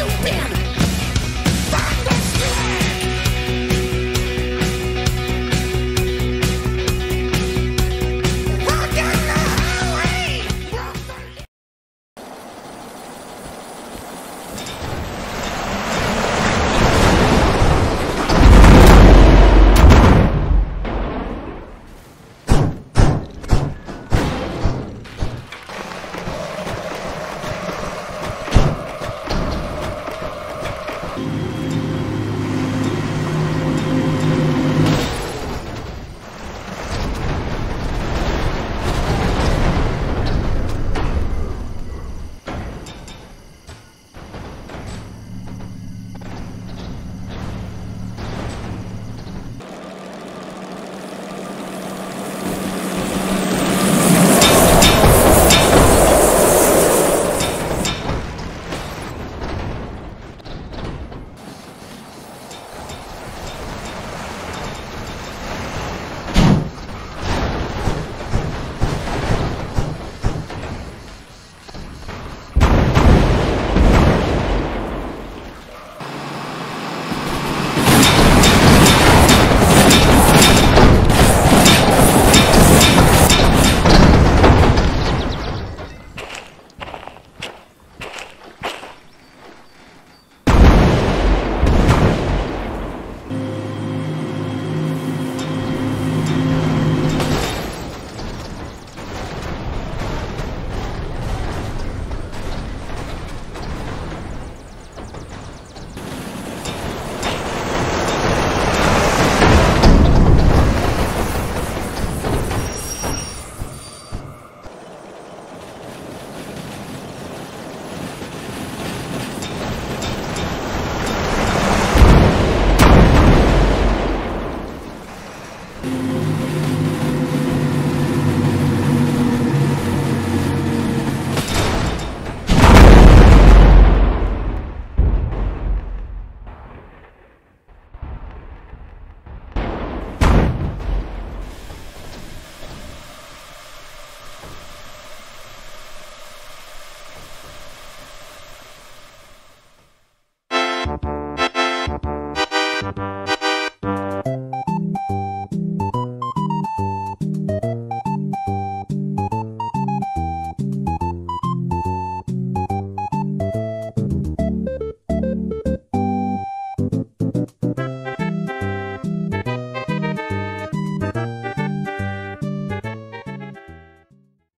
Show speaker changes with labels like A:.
A: you dare